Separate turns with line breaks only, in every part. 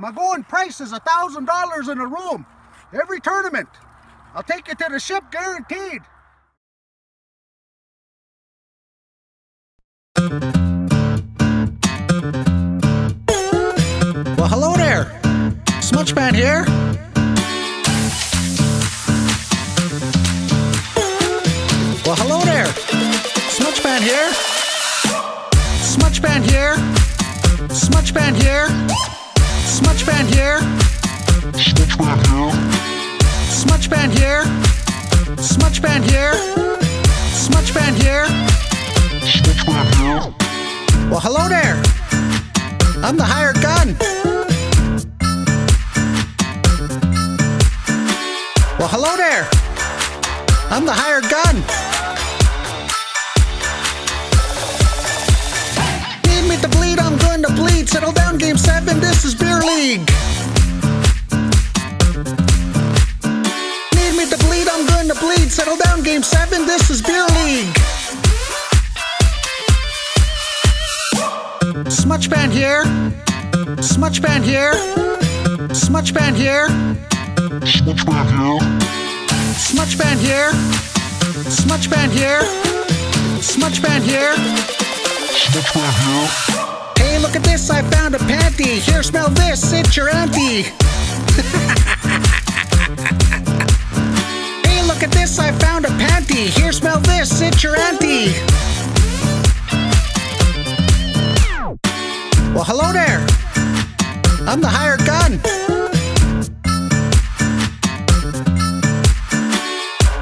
My going price is a thousand dollars in a room. Every tournament. I'll take you to the ship guaranteed.
Well, hello there. Smudge Pan here. Well, hello there. Smudge Pan here. Smudge Pan here. Smudge Pan here. Smudge Pan here. Smudge Pan here. Smudge Pan here. Smudge Pan here. Well, hello there. I'm the hired gun. Well, hello there. I'm the hired gun. To bleed, I'm going to bleed. Settle down, game seven, this is beer league. Need me to bleed, I'm going to bleed. Settle down, game seven, this is beer league. Smudge Pan here. Smudge Pan here. Smudge Pan here. Smudge Pan here. Smudge Pan here. Smudge Pan here. Hey, look at this, I found a panty. Here, smell this, it's your auntie. hey, look at this, I found a panty. Here, smell this, it's your auntie. Well, hello there. I'm the hired gun.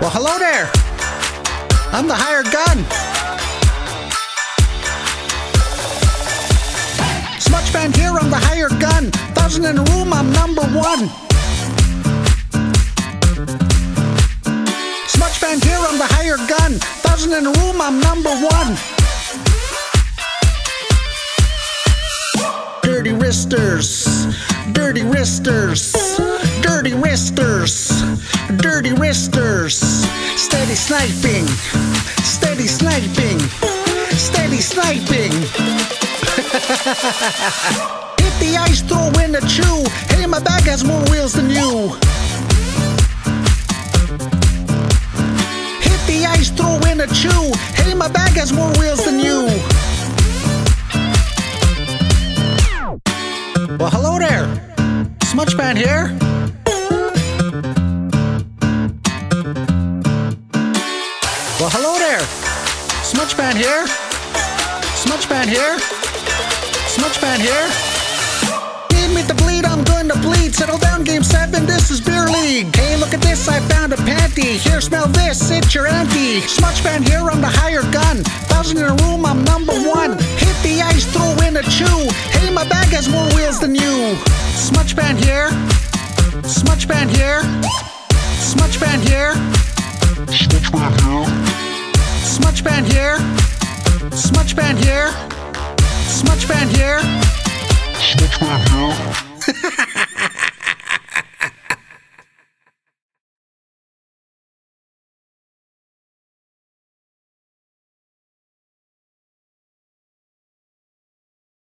Well, hello there. I'm the hired gun. Smudge Pan here, I'm the hired gun. Thousand in a room, I'm number one. Smudge Pan here, I'm the hired gun. Thousand in a room, I'm number one. Dirty wristers, dirty wristers, dirty wristers, dirty wristers. Steady sniping, steady sniping, steady sniping. Hit the ice, throw in the chew. Hey, my bag has more wheels than you. Hit the ice, throw in the chew. Hey, my bag has more wheels than you. Well, hello there. Smudge Pan here. Well, hello there. Smudge Pan here. Smudge Pan here. Smudge Pan here. Need me to bleed, I'm going to bleed. Settle down, game seven, this is beer league. Hey, look at this, I found a panty. Here, smell this, it's your auntie. Smudge Pan here, I'm the hired gun. Thousand in a room, I'm number one. Hit the ice, throw in a chew. Hey, my bag has more wheels than you. Smudge Pan here. Smudge Pan here. Smudge Pan here. Smudge Pan here. Smudge Pan here. Smudge Pan here.